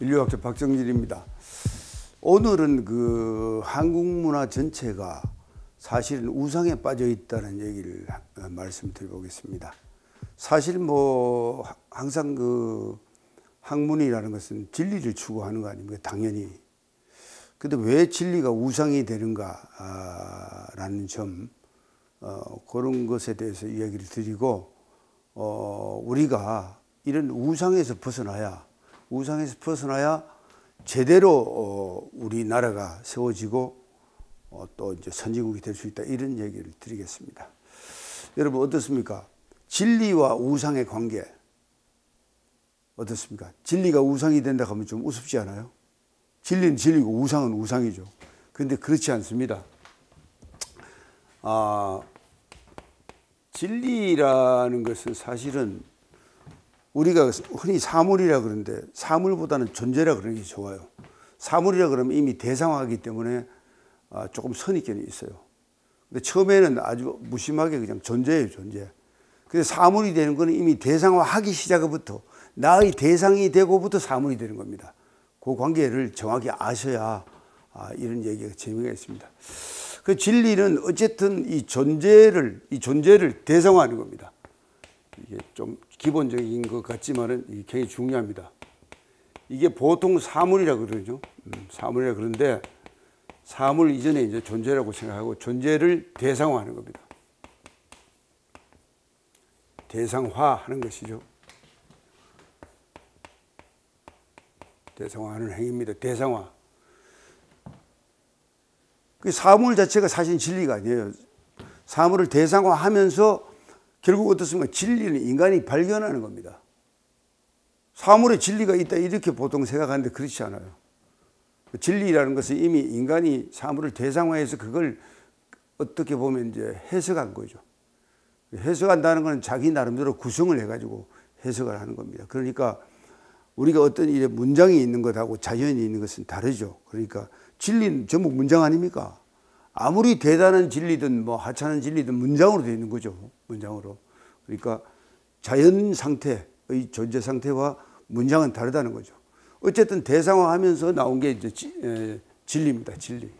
인류학자 박정진입니다. 오늘은 그 한국 문화 전체가 사실은 우상에 빠져 있다는 얘기를 말씀드려 보겠습니다. 사실 뭐 항상 그 학문이라는 것은 진리를 추구하는 거 아닙니까? 당연히. 근데 왜 진리가 우상이 되는가라는 점, 어, 그런 것에 대해서 이야기를 드리고, 어, 우리가 이런 우상에서 벗어나야 우상에서 벗어나야 제대로 어, 우리나라가 세워지고 어, 또 이제 선진국이 될 수 있다 이런 얘기를 드리겠습니다. 여러분 어떻습니까? 진리와 우상의 관계 어떻습니까? 진리가 우상이 된다 하면 좀 우습지 않아요? 진리는 진리고 우상은 우상이죠. 그런데 그렇지 않습니다. 아, 진리라는 것은 사실은 우리가 흔히 사물이라 그러는데 사물보다는 존재라 그러는 게 좋아요. 사물이라 그러면 이미 대상화하기 때문에 아, 조금 선입견이 있어요. 근데 처음에는 아주 무심하게 그냥 존재예요, 존재. 근데 사물이 되는 거는 이미 대상화하기 시작부터 나의 대상이 되고부터 사물이 되는 겁니다. 그 관계를 정확히 아셔야 아, 이런 얘기가 재미가 있습니다. 그 진리는 어쨌든 이 존재를 이 존재를 대상화하는 겁니다. 이게 좀 기본적인 것 같지만은 굉장히 중요합니다. 이게 보통 사물이라 그러죠. 음, 사물이라 그런데 사물 이전에 이제 존재라고 생각하고 존재를 대상화하는 겁니다. 대상화하는 것이죠. 대상화하는 행위입니다. 대상화. 그 사물 자체가 사실 진리가 아니에요. 사물을 대상화하면서 결국 어떻습니까? 진리는 인간이 발견하는 겁니다. 사물에 진리가 있다 이렇게 보통 생각하는데 그렇지 않아요. 진리라는 것은 이미 인간이 사물을 대상화해서 그걸 어떻게 보면 이제 해석한 거죠. 해석한다는 것은 자기 나름대로 구성을 해가지고 해석을 하는 겁니다. 그러니까 우리가 어떤 일에 문장이 있는 것하고 자연이 있는 것은 다르죠. 그러니까 진리는 전부 문장 아닙니까? 아무리 대단한 진리든 뭐 하찮은 진리든 문장으로 되어 있는 거죠. 문장으로. 그러니까 자연 상태의 존재 상태와 문장은 다르다는 거죠. 어쨌든 대상화 하면서 나온 게 이제 지, 에, 진리입니다. 진리.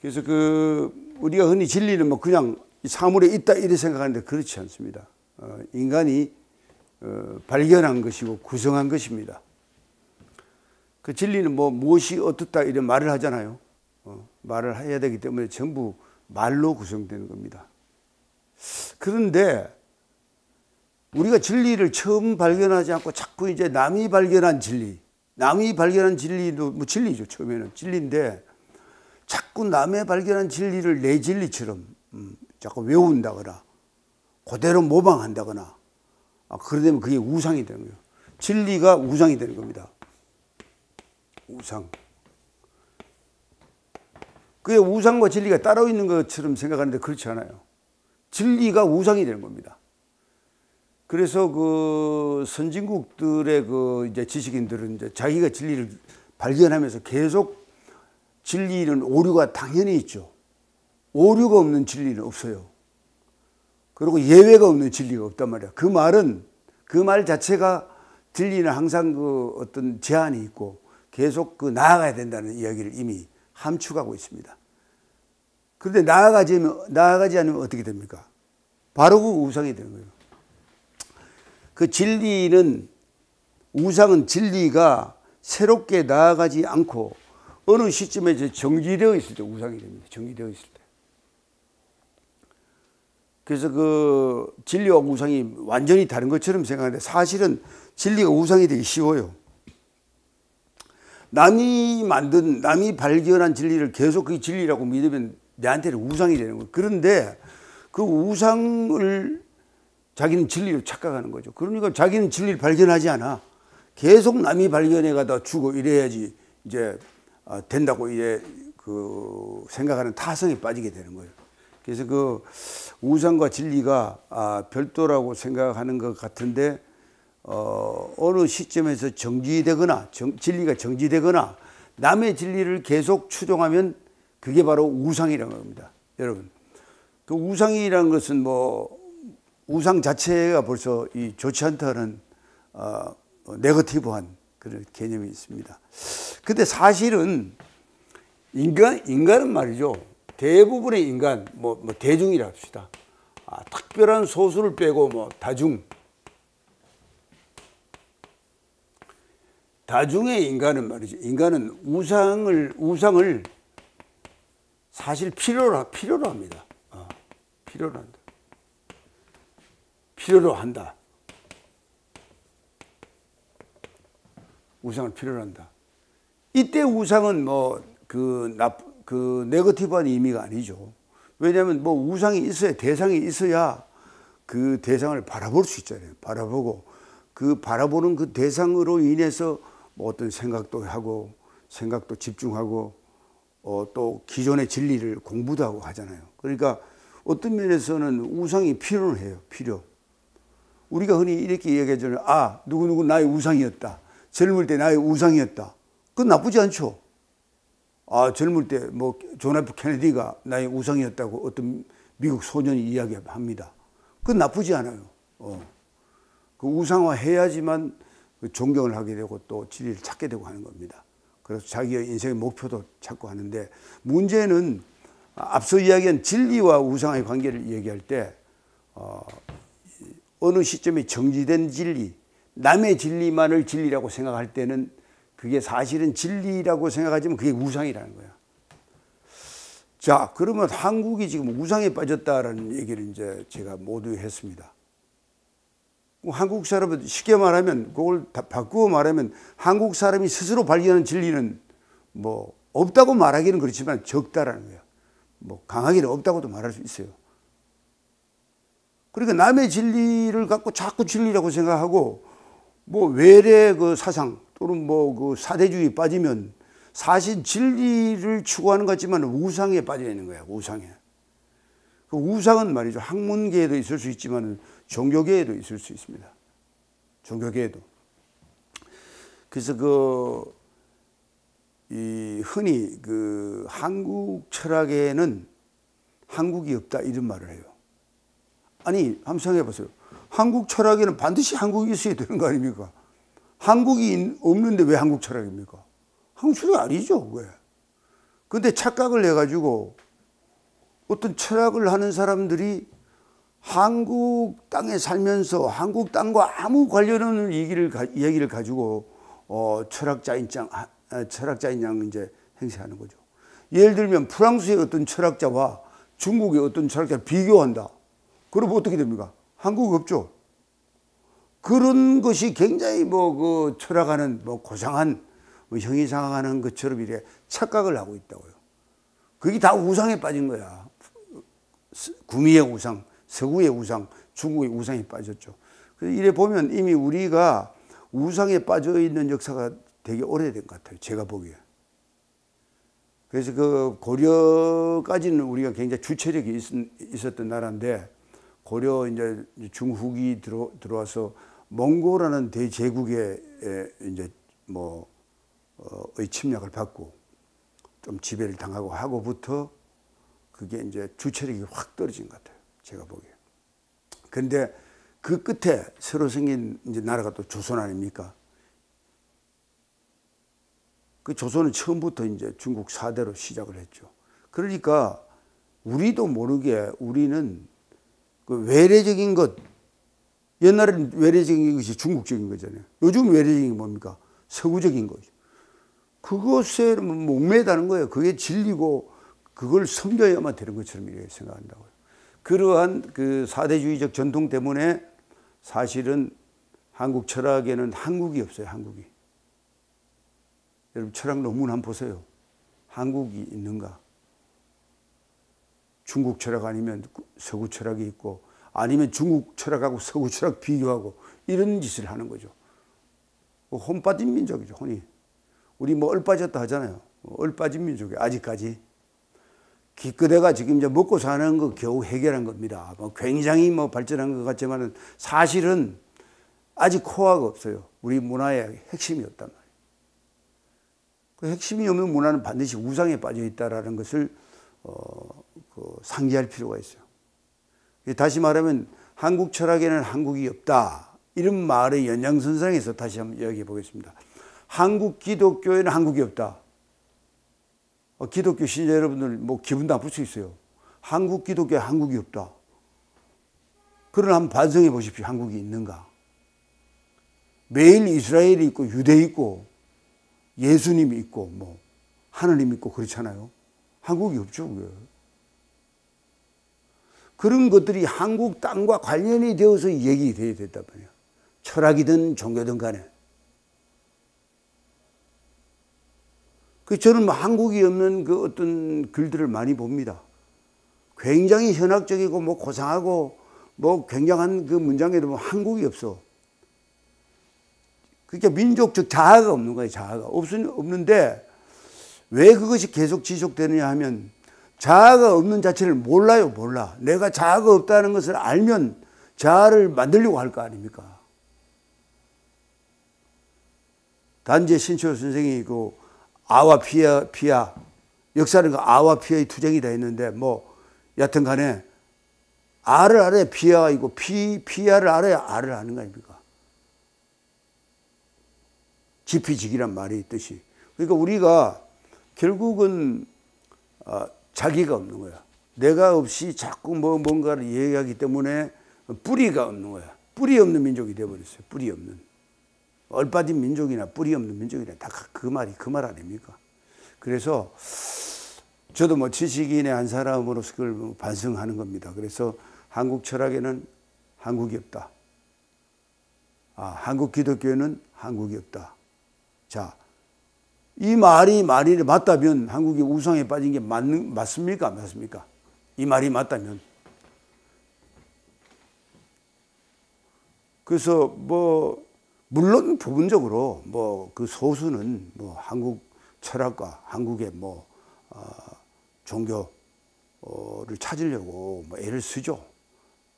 그래서 그 우리가 흔히 진리는 뭐 그냥 사물에 있다 이렇게 생각하는데 그렇지 않습니다. 어, 인간이 어, 발견한 것이고 구성한 것입니다. 그 진리는 뭐 무엇이 어떻다 이런 말을 하잖아요. 어, 말을 해야 되기 때문에 전부 말로 구성되는 겁니다. 그런데 우리가 진리를 처음 발견하지 않고 자꾸 이제 남이 발견한 진리, 남이 발견한 진리도 뭐 진리죠 처음에는 진리인데 자꾸 남의 발견한 진리를 내 진리처럼 음, 자꾸 외운다거나 그대로 모방한다거나 아, 그러면 그게 우상이 되는 거예요. 진리가 우상이 되는 겁니다. 우상. 그게 우상과 진리가 따로 있는 것처럼 생각하는데 그렇지 않아요. 진리가 우상이 되는 겁니다. 그래서 그 선진국들의 그 이제 지식인들은 이제 자기가 진리를 발견하면서 계속 진리는 오류가 당연히 있죠. 오류가 없는 진리는 없어요. 그리고 예외가 없는 진리가 없단 말이야. 그 말은 그 말 자체가 진리는 항상 그 어떤 제한이 있고 계속 그 나아가야 된다는 이야기를 이미 함축하고 있습니다. 그런데 나아가지, 나아가지 않으면 어떻게 됩니까? 바로 그 우상이 되는 거예요. 그 진리는, 우상은 진리가 새롭게 나아가지 않고 어느 시점에 정지되어 있을 때 우상이 됩니다. 정지되어 있을 때. 그래서 그 진리와 우상이 완전히 다른 것처럼 생각하는데 사실은 진리가 우상이 되기 쉬워요. 남이 만든 남이 발견한 진리를 계속 그 진리라고 믿으면 내한테는 우상이 되는 거예요. 그런데 그 우상을 자기는 진리로 착각하는 거죠. 그러니까 자기는 진리를 발견하지 않아. 계속 남이 발견해 가다 주고 이래야지 이제 아, 된다고 이제 그 생각하는 타성에 빠지게 되는 거예요. 그래서 그 우상과 진리가 아, 별도라고 생각하는 것 같은데 어, 어느 시점에서 정지되거나 정, 진리가 정지되거나 남의 진리를 계속 추종하면 그게 바로 우상이라는 겁니다. 여러분. 그 우상이라는 것은 뭐 우상 자체가 벌써 이 좋지 않다는 어, 네거티브한 그런 개념이 있습니다. 근데 사실은 인간, 인간은 말이죠. 대부분의 인간, 뭐, 뭐 대중이라 합시다. 아, 특별한 소수를 빼고 뭐 다중. 다중의 인간은 말이죠. 인간은 우상을, 우상을 사실 필요로, 필요로 합니다. 어, 필요로 한다. 필요로 한다. 우상을 필요로 한다. 이때 우상은 뭐, 그, 나, 그, 네거티브한 의미가 아니죠. 왜냐하면 뭐 우상이 있어야, 대상이 있어야 그 대상을 바라볼 수 있잖아요. 바라보고 그 바라보는 그 대상으로 인해서 뭐 어떤 생각도 하고 생각도 집중하고 어, 또 기존의 진리를 공부도 하고 하잖아요. 그러니까 어떤 면에서는 우상이 필요는 해요. 필요. 우리가 흔히 이렇게 얘기하잖아요. 아, 누구누구 나의 우상이었다. 젊을 때 나의 우상이었다. 그건 나쁘지 않죠. 아, 젊을 때 뭐 존 F 케네디가 나의 우상이었다고 어떤 미국 소년이 이야기합니다. 그건 나쁘지 않아요. 어. 그 우상화 해야지만 그 존경을 하게 되고 또 진리를 찾게 되고 하는 겁니다. 그래서 자기의 인생의 목표도 찾고 하는데 문제는 앞서 이야기한 진리와 우상의 관계를 얘기할 때 어, 어느 시점에 정지된 진리, 남의 진리만을 진리라고 생각할 때는 그게 사실은 진리라고 생각하지만 그게 우상이라는 거야. 자, 그러면 한국이 지금 우상에 빠졌다라는 얘기를 이제 제가 모두 했습니다. 한국 사람은 쉽게 말하면 그걸 바꾸어 말하면 한국 사람이 스스로 발견한 진리는 뭐 없다고 말하기는 그렇지만 적다라는 거예요. 뭐 강하게는 없다고도 말할 수 있어요. 그러니까 남의 진리를 갖고 자꾸 진리라고 생각하고 뭐 외래 그 사상 또는 뭐 그 사대주의 빠지면 사실 진리를 추구하는 것 같지만 우상에 빠져 있는 거야. 우상에. 그 우상은 말이죠. 학문계에도 있을 수 있지만 종교계에도 있을 수 있습니다. 종교계에도. 그래서 그, 이 흔히 그 한국 철학에는 한국이 없다 이런 말을 해요. 아니, 한번 생각해 보세요. 한국 철학에는 반드시 한국이 있어야 되는 거 아닙니까? 한국이 없는데 왜 한국 철학입니까? 한국 철학 아니죠, 왜? 근데 착각을 해가지고 어떤 철학을 하는 사람들이 한국 땅에 살면서 한국 땅과 아무 관련 없는 얘기를, 얘기를 가지고 어, 철학자인 장, 아, 철학자인 양 이제 행세하는 거죠. 예를 들면 프랑스의 어떤 철학자와 중국의 어떤 철학자를 비교한다. 그러면 어떻게 됩니까? 한국 없죠. 그런 것이 굉장히 뭐 그 철학하는 뭐 고상한 뭐 형이 상하는 것처럼 이래 착각을 하고 있다고요. 그게 다 우상에 빠진 거야. 구미의 우상, 서구의 우상, 중국의 우상에 빠졌죠. 그래서 이래 보면 이미 우리가 우상에 빠져 있는 역사가 되게 오래된 것 같아요. 제가 보기에. 그래서 그 고려까지는 우리가 굉장히 주체력이 있, 었던 나라인데 고려 이제 중후기 들어, 들어와서 몽고라는 대제국의 이제 뭐, 어, 의 침략을 받고 좀 지배를 당하고 하고부터 그게 이제 주체력이 확 떨어진 것 같아요. 제가 보기에. 근데 그 끝에 새로 생긴 이제 나라가 또 조선 아닙니까? 그 조선은 처음부터 이제 중국 사대로 시작을 했죠. 그러니까 우리도 모르게 우리는 그 외래적인 것, 옛날에는 외래적인 것이 중국적인 거잖아요. 요즘 외래적인 게 뭡니까? 서구적인 거죠. 그것에 목매다는 거예요. 그게 진리고 그걸 섬겨야만 되는 것처럼 이렇게 생각한다고요. 그러한 그 사대주의적 전통 때문에 사실은 한국 철학에는 한국이 없어요. 한국이. 여러분 철학 논문 한번 보세요. 한국이 있는가? 중국 철학 아니면 서구 철학이 있고 아니면 중국 철학하고 서구 철학 비교하고 이런 짓을 하는 거죠. 뭐혼 빠진 민족이죠, 혼이. 우리 뭐 얼빠졌다 하잖아요. 뭐 얼빠진 민족이 아직까지. 기껏해가 지금 이제 먹고 사는 거 겨우 해결한 겁니다. 뭐 굉장히 뭐 발전한 것 같지만은 사실은 아직 코어가 없어요. 우리 문화의 핵심이 없단 말이에요. 그 핵심이 없는 문화는 반드시 우상에 빠져 있다라는 것을 어, 그 상기할 필요가 있어요. 다시 말하면 한국 철학에는 한국이 없다. 이런 말의 연장선상에서 다시 한번 이야기해 보겠습니다. 한국 기독교에는 한국이 없다. 어, 기독교 신자 여러분들 뭐 기분 나쁠 수 있어요. 한국 기독교에 한국이 없다. 그러나 한번 반성해 보십시오. 한국이 있는가? 매일 이스라엘이 있고 유대 있고 예수님이 있고 뭐 하나님 있고 그렇잖아요. 한국이 없죠. 그게. 그런 것들이 한국 땅과 관련이 되어서 얘기돼야 됐단 말이에요. 철학이든 종교든 간에. 그 저는 뭐 한국이 없는 그 어떤 글들을 많이 봅니다. 굉장히 현학적이고 뭐 고상하고 뭐 굉장한 그 문장에도 뭐 한국이 없어. 그러니까 민족적 자아가 없는 거예요, 자아가. 없, 없는데 왜 그것이 계속 지속되느냐 하면 자아가 없는 자체를 몰라요, 몰라. 내가 자아가 없다는 것을 알면 자아를 만들려고 할 거 아닙니까? 단지 신초 선생이 그 아와 피아, 피아, 역사는 그 아와 피아의 투쟁이 다 있는데 뭐 여튼 간에 아를 알아야 피아가 있고 피, 피아를 알아야 아를 아는 거 아닙니까? 지피지기란 말이 있듯이. 그러니까 우리가 결국은 어, 자기가 없는 거야. 내가 없이 자꾸 뭐 뭔가를 얘기하기 때문에 뿌리가 없는 거야. 뿌리 없는 민족이 되어버렸어요. 뿌리 없는. 얼빠진 민족이나 뿌리 없는 민족이나 다 그 말이 그 말 아닙니까? 그래서 저도 뭐 지식인의 한 사람으로서 그걸 뭐 반성하는 겁니다. 그래서 한국 철학에는 한국이 없다. 아, 한국 기독교에는 한국이 없다. 자, 이 말이 말이 맞다면 한국이 우상에 빠진 게 맞, 맞습니까? 맞습니까? 이 말이 맞다면. 그래서 뭐, 물론 부분적으로 뭐 그 소수는 뭐 한국 철학과 한국의 뭐, 어, 종교를 찾으려고 뭐 애를 쓰죠.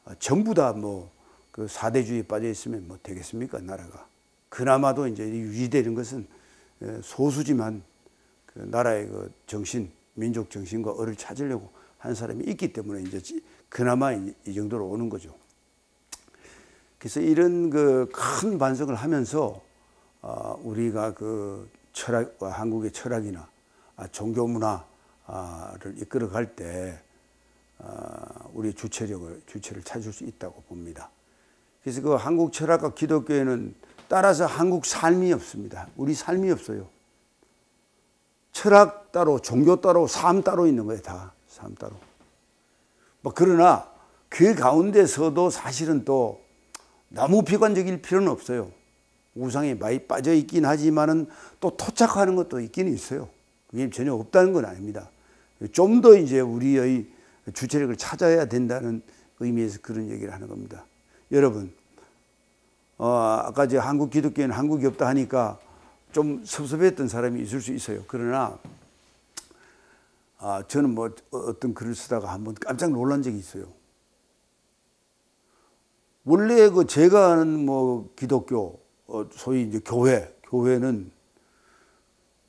어, 전부 다 뭐 그 사대주의에 빠져 있으면 뭐 되겠습니까? 나라가. 그나마도 이제 유지되는 것은 소수지만 그 나라의 그 정신, 민족 정신과 어를 찾으려고 한 사람이 있기 때문에 이제 그나마 이 정도로 오는 거죠. 그래서 이런 그 큰 반성을 하면서 어, 우리가 그 철학과 한국의 철학이나 아, 종교 문화를 이끌어 갈 때 어, 우리 주체력을 주체를 찾을 수 있다고 봅니다. 그래서 그 한국 철학과 기독교에는 따라서 한국 삶이 없습니다. 우리 삶이 없어요. 철학 따로, 종교 따로, 삶 따로 있는 거예요, 다. 삶 따로. 뭐, 그러나 그 가운데서도 사실은 또 너무 비관적일 필요는 없어요. 우상에 많이 빠져 있긴 하지만은 또 토착하는 것도 있기는 있어요. 그게 전혀 없다는 건 아닙니다. 좀 더 이제 우리의 주체력을 찾아야 된다는 의미에서 그런 얘기를 하는 겁니다. 여러분, 어, 아까 제 한국 기독교에는 한국이 없다 하니까 좀 섭섭했던 사람이 있을 수 있어요. 그러나 아, 저는 뭐 어떤 글을 쓰다가 한번 깜짝 놀란 적이 있어요. 원래 그 제가 아는 뭐 기독교 어, 소위 이제 교회 교회는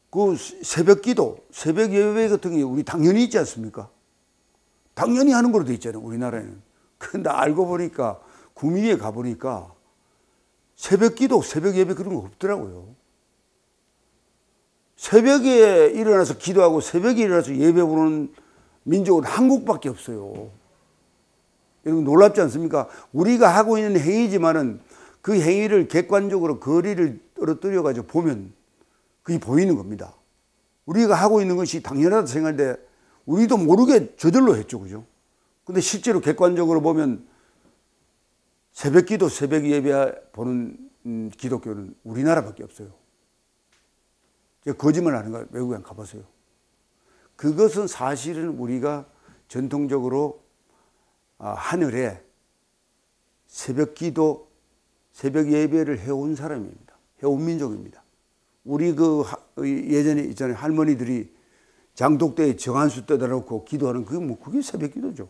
그 새벽 기도, 새벽 예배 같은 게 우리 당연히 있지 않습니까? 당연히 하는 걸로 돼 있잖아요, 우리나라에는. 근데 알고 보니까 구미에 가 보니까 새벽 기도, 새벽 예배 그런 거 없더라고요. 새벽에 일어나서 기도하고 새벽에 일어나서 예배 부르는 민족은 한국밖에 없어요. 여러분 놀랍지 않습니까? 우리가 하고 있는 행위지만은 그 행위를 객관적으로 거리를 떨어뜨려 가지고 보면 그게 보이는 겁니다. 우리가 하고 있는 것이 당연하다 생각하는데 우리도 모르게 저절로 했죠. 그죠? 근데 실제로 객관적으로 보면 새벽 기도, 새벽 예배 보는 음, 기독교는 우리나라밖에 없어요. 거짓말 하는 거 외국에 가보세요. 그것은 사실은 우리가 전통적으로 아, 하늘에 새벽 기도, 새벽 예배를 해온 사람입니다. 해온 민족입니다. 우리 그 예전에 있잖아요. 할머니들이 장독대에 정한수 떠다 놓고 기도하는 그게 뭐 그게 새벽 기도죠.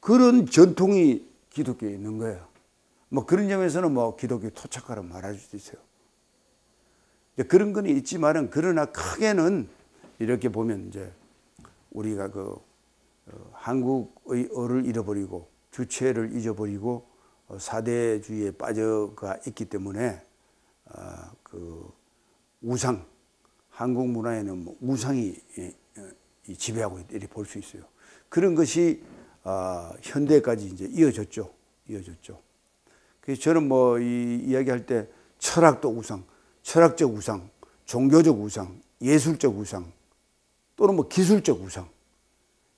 그런 전통이 기독교에 있는 거예요. 뭐 그런 점에서는 뭐 기독교 토착하라 말할 수도 있어요. 그런 건 있지만은 그러나 크게는 이렇게 보면 이제 우리가 그 어, 한국의 어를 잃어버리고 주체를 잊어버리고 어, 사대주의에 빠져가 있기 때문에 어, 그 우상 한국 문화에는 뭐 우상이 지배하고 있다 이렇게 볼 수 있어요. 그런 것이 현대까지 이제 이어졌죠. 이어졌죠. 그래서 저는 뭐 이 이야기할 때 철학도 우상, 철학적 우상, 종교적 우상, 예술적 우상, 또는 뭐 기술적 우상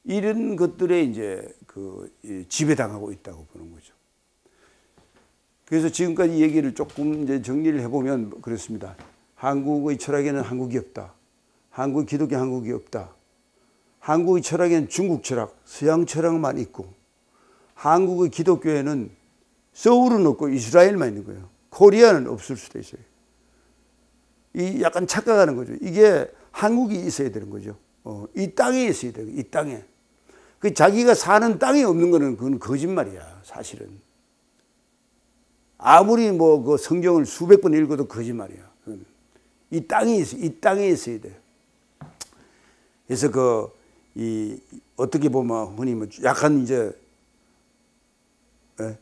이런 것들에 이제 그 지배당하고 있다고 보는 거죠. 그래서 지금까지 얘기를 조금 이제 정리를 해보면 그렇습니다. 한국의 철학에는 한국이 없다. 한국 기독교 한국이 없다. 한국의 철학에는 중국 철학, 서양 철학만 있고 한국의 기독교에는 서울은 없고 이스라엘만 있는 거예요. 코리아는 없을 수도 있어요. 이 약간 착각하는 거죠. 이게 한국이 있어야 되는 거죠. 어, 이 땅에 있어야 돼요. 이 땅에. 그 자기가 사는 땅이 없는 거는 그건 거짓말이야. 사실은. 아무리 뭐 그 성경을 수백 번 읽어도 거짓말이야. 이 땅에 있어. 이 땅에 있어야 돼. 그래서 그, 이, 어떻게 보면 흔히 뭐 약간 이제, 예?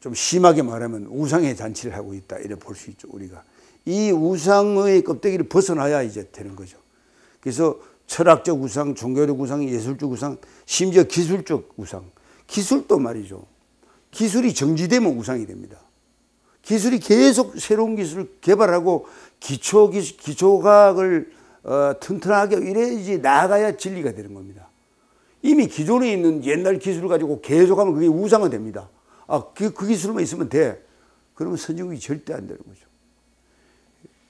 좀 심하게 말하면 우상의 잔치를 하고 있다. 이래 볼 수 있죠. 우리가. 이 우상의 껍데기를 벗어나야 이제 되는 거죠. 그래서 철학적 우상, 종교적 우상, 예술적 우상, 심지어 기술적 우상. 기술도 말이죠. 기술이 정지되면 우상이 됩니다. 기술이 계속 새로운 기술을 개발하고 기초 기초과학을 어, 튼튼하게 이래야지 나아가야 진리가 되는 겁니다. 이미 기존에 있는 옛날 기술을 가지고 계속하면 그게 우상은 됩니다. 아, 그, 그 기술만 있으면 돼. 그러면 선진국이 절대 안 되는 거죠.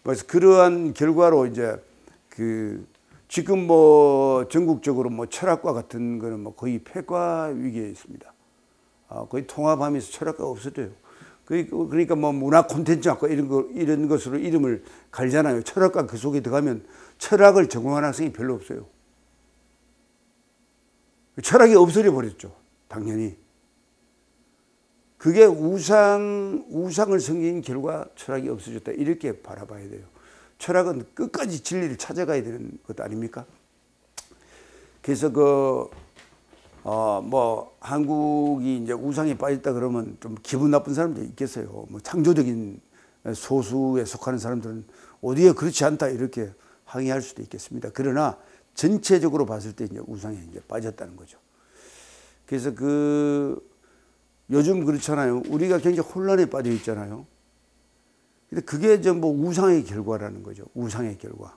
그래서 그러한 결과로 이제 그 지금 뭐 전국적으로 뭐 철학과 같은 거는 뭐 거의 폐과 위기에 있습니다. 아, 거의 통합하면서 철학과 없어져요. 그러니까 뭐 문화 콘텐츠학과 이런 거 이런 것으로 이름을 갈잖아요. 철학과 그 속에 들어가면 철학을 전공하는 학생이 별로 없어요. 철학이 없어져 버렸죠. 당연히. 그게 우상 우상을 섬긴 결과 철학이 없어졌다 이렇게 바라봐야 돼요. 철학은 끝까지 진리를 찾아가야 되는 것 아닙니까? 그래서 그, 어, 뭐, 한국이 이제 우상에 빠졌다 그러면 좀 기분 나쁜 사람도 있겠어요. 뭐, 창조적인 소수에 속하는 사람들은 어디에 그렇지 않다 이렇게 항의할 수도 있겠습니다. 그러나 전체적으로 봤을 때 이제 우상에 이제 빠졌다는 거죠. 그래서 그, 요즘 그렇잖아요. 우리가 굉장히 혼란에 빠져 있잖아요. 근데 그게 전부 우상의 결과라는 거죠. 우상의 결과.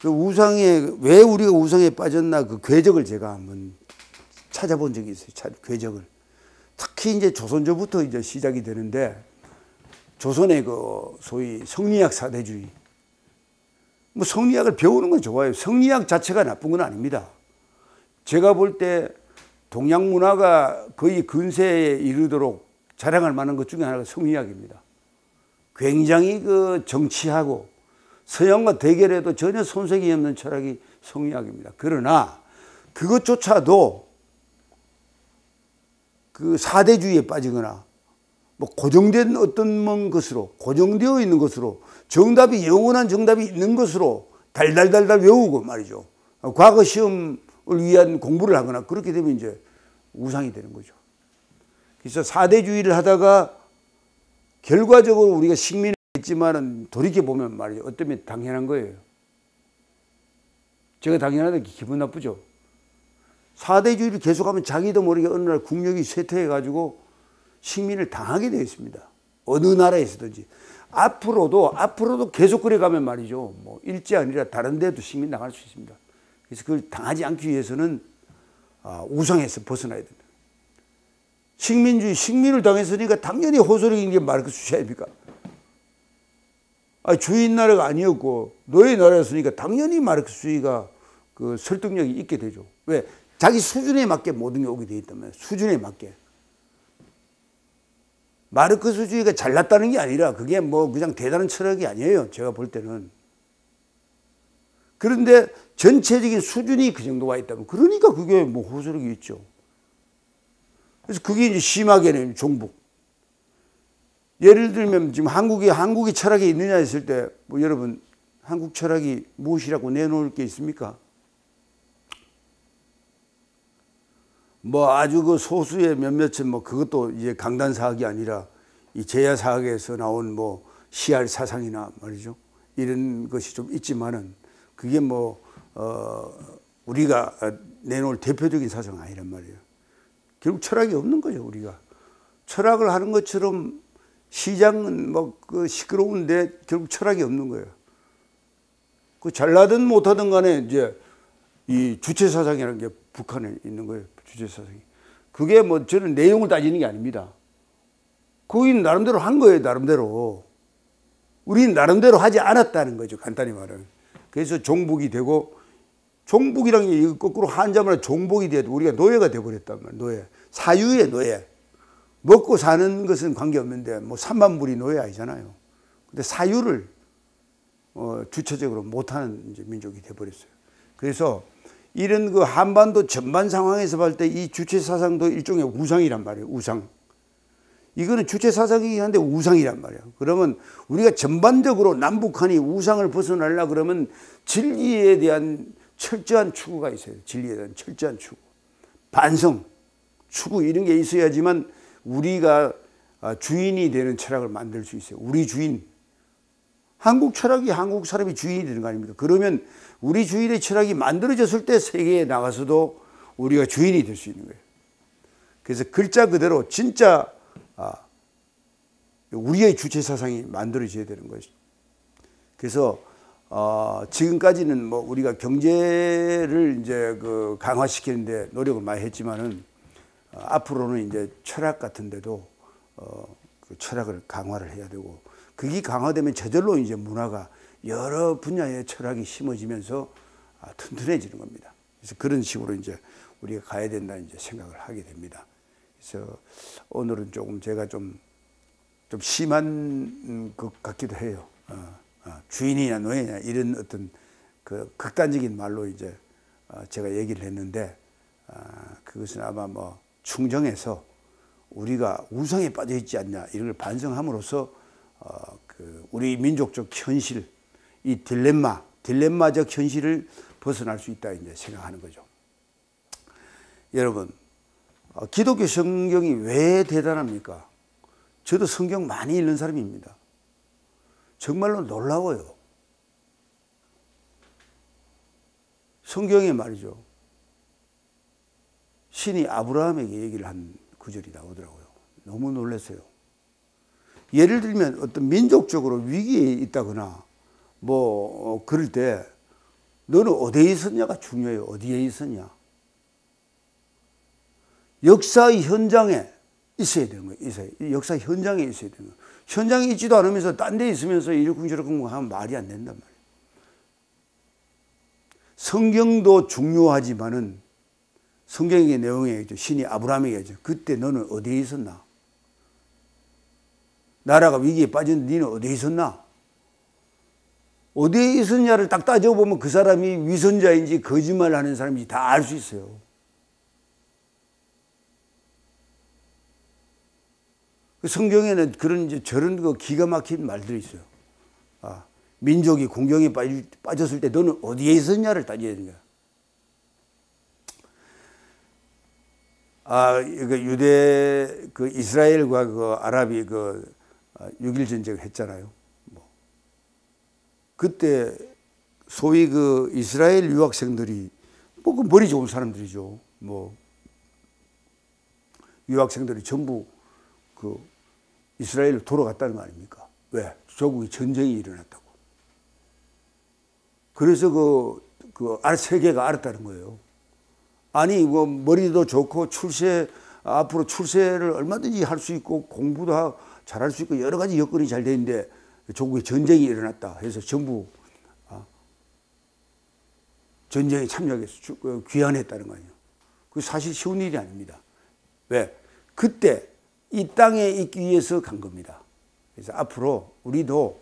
그 우상에, 왜 우리가 우상에 빠졌나 그 궤적을 제가 한번 찾아본 적이 있어요. 궤적을. 특히 이제 조선조부터 이제 시작이 되는데 조선의 그 소위 성리학 사대주의. 뭐 성리학을 배우는 건 좋아요. 성리학 자체가 나쁜 건 아닙니다. 제가 볼 때 동양 문화가 거의 근세에 이르도록 자랑할 만한 것 중에 하나가 성리학입니다. 굉장히 그 정치하고 서양과 대결해도 전혀 손색이 없는 철학이 성리학입니다. 그러나 그것조차도 그 사대주의에 빠지거나 뭐 고정된 어떤 것으로 고정되어 있는 것으로 정답이 영원한 정답이 있는 것으로 달달달달 외우고 말이죠. 과거 시험을 위한 공부를 하거나 그렇게 되면 이제 우상이 되는 거죠. 그래서 사대주의를 하다가 결과적으로 우리가 식민을 했지만은 돌이켜 보면 말이죠. 어쩌면 당연한 거예요. 제가 당연하다 기분 나쁘죠. 사대주의를 계속하면 자기도 모르게 어느 날 국력이 쇠퇴해가지고 식민을 당하게 되어 있습니다. 어느 나라에서든지. 앞으로도, 앞으로도 계속 그래가면 말이죠. 뭐, 일제 아니라 다른 데도 식민 당할 수 있습니다. 그래서 그걸 당하지 않기 위해서는 아, 우상에서 벗어나야 됩니다. 식민주의, 식민을 당했으니까 당연히 호소력인 게 마르크스 주의입니까? 아, 주인 나라가 아니었고 노예 나라였으니까 당연히 마르크스주의가 그 설득력이 있게 되죠. 왜? 자기 수준에 맞게 모든 게 오게 돼 있다면 수준에 맞게. 마르크스주의가 잘났다는 게 아니라 그게 뭐 그냥 대단한 철학이 아니에요. 제가 볼 때는. 그런데 전체적인 수준이 그 정도가 있다면 그러니까 그게 뭐 호소력이 있죠. 그래서 그게 이제 심하게는 종북. 예를 들면 지금 한국이 한국이 철학이 있느냐 했을 때 뭐 여러분 한국 철학이 무엇이라고 내놓을 게 있습니까? 뭐 아주 그 소수의 몇몇은 뭐 그것도 이제 강단 사학이 아니라 이 제야 사학에서 나온 뭐 시알 사상이나 말이죠. 이런 것이 좀 있지만은 그게 뭐, 어, 우리가 내놓을 대표적인 사상 아니란 말이에요. 결국 철학이 없는 거죠, 우리가. 철학을 하는 것처럼 시장은 뭐 그 시끄러운데 결국 철학이 없는 거예요. 그 잘나든 못하든 간에 이제 이 주체 사상이라는 게 북한에 있는 거예요. 주체 사상이. 그게 뭐 저는 내용을 따지는 게 아닙니다. 거긴 나름대로 한 거예요, 나름대로. 우리는 나름대로 하지 않았다는 거죠, 간단히 말하면. 그래서 종북이 되고, 종북이란 게 거꾸로 한자말로 종북이 돼도 우리가 노예가 돼버렸단 말이에요, 노예. 사유의 노예. 먹고 사는 것은 관계없는데, 뭐 3만 불이 노예 아니잖아요. 근데 사유를 어, 주체적으로 못하는 이제 민족이 돼버렸어요. 그래서 이런 그 한반도 전반 상황에서 볼 때 이 주체 사상도 일종의 우상이란 말이에요. 우상. 이거는 주체 사상이긴 한데 우상이란 말이에요. 그러면 우리가 전반적으로 남북한이 우상을 벗어나려 그러면 진리에 대한 철저한 추구가 있어요. 진리에 대한 철저한 추구. 반성, 추구 이런 게 있어야지만 우리가 아, 주인이 되는 철학을 만들 수 있어요. 우리 주인. 한국 철학이 한국 사람이 주인이 되는 거 아닙니까? 그러면 우리 주인의 철학이 만들어졌을 때 세계에 나가서도 우리가 주인이 될 수 있는 거예요. 그래서 글자 그대로 진짜 아, 우리의 주체 사상이 만들어져야 되는 것이. 그래서 어, 지금까지는 뭐 우리가 경제를 이제 그 강화시키는데 노력을 많이 했지만은 어, 앞으로는 이제 철학 같은데도 어, 그 철학을 강화를 해야 되고 그게 강화되면 저절로 이제 문화가 여러 분야의 철학이 심어지면서 아, 튼튼해지는 겁니다. 그래서 그런 식으로 이제 우리가 가야 된다 이제 생각을 하게 됩니다. 그래서 오늘은 조금 제가 좀, 좀 심한 것 같기도 해요. 어, 어, 주인이냐 노예냐 이런 어떤 그 극단적인 말로 이제 어, 제가 얘기를 했는데 어, 그것은 아마 뭐 충정해서 우리가 우상에 빠져 있지 않냐 이런 걸 반성함으로써 어, 그 우리 민족적 현실 이 딜레마 딜레마적 현실을 벗어날 수 있다 이제 생각하는 거죠. 여러분 어, 기독교 성경이 왜 대단합니까? 저도 성경 많이 읽는 사람입니다. 정말로 놀라워요. 성경에 말이죠. 신이 아브라함에게 얘기를 한 구절이 나오더라고요. 너무 놀랐어요. 예를 들면 어떤 민족적으로 위기에 있다거나 뭐 어, 그럴 때 너는 어디에 있었냐가 중요해요. 어디에 있었냐. 역사의 현장에 있어야 되는 거예요. 역사 현장에 있어야 되는 거예요. 현장에 있지도 않으면서 딴 데 있으면서 이렇쿵저렇쿵 하면 말이 안 된단 말이에요. 성경도 중요하지만은 성경의 내용에 신이 아브라함에게 하죠. 그때 너는 어디에 있었나? 나라가 위기에 빠졌는데 너는 어디에 있었나? 어디에 있었냐를 딱 따져보면 그 사람이 위선자인지 거짓말하는 사람인지 다 알 수 있어요. 성경에는 그런 이제 저런 그 기가 막힌 말들이 있어요. 아, 민족이 공경에 빠졌을 때 너는 어디에 있었냐를 따져야 거야. 아, 그 유대 그 이스라엘과 그 아랍이 그 6일 아, 전쟁을 했잖아요. 뭐. 그때 소위 그 이스라엘 유학생들이 뭐 그 머리 좋은 사람들이죠. 뭐 유학생들이 전부 그 이스라엘로 돌아갔다는 거 아닙니까? 왜? 조국이 전쟁이 일어났다고. 그래서 그, 그, 세계가 알았다는 거예요. 아니, 뭐, 머리도 좋고, 출세, 앞으로 출세를 얼마든지 할 수 있고, 공부도 잘할 수 있고, 여러 가지 여건이 잘 되는데, 조국에 전쟁이 일어났다. 해서 전부, 아, 전쟁에 참여해서 그 귀환했다는 거 아니에요. 그 사실 쉬운 일이 아닙니다. 왜? 그때 이 땅에 있기 위해서 간 겁니다. 그래서 앞으로 우리도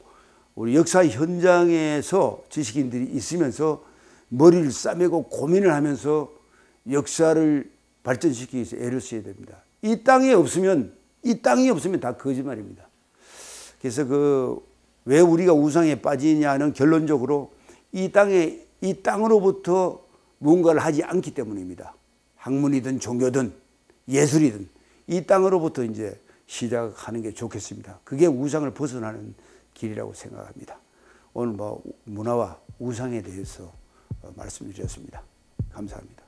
우리 역사 현장에서 지식인들이 있으면서 머리를 싸매고 고민을 하면서 역사를 발전시키기 위해서 애를 써야 됩니다. 이 땅에 없으면 이 땅이 없으면 다 거짓말입니다. 그래서 그 왜 우리가 우상에 빠지냐는 결론적으로 이 땅에 이 땅으로부터 무언가를 하지 않기 때문입니다. 학문이든 종교든 예술이든 이 땅으로부터 이제 시작하는 게 좋겠습니다. 그게 우상을 벗어나는 길이라고 생각합니다. 오늘 뭐 문화와 우상에 대해서 말씀드렸습니다. 감사합니다.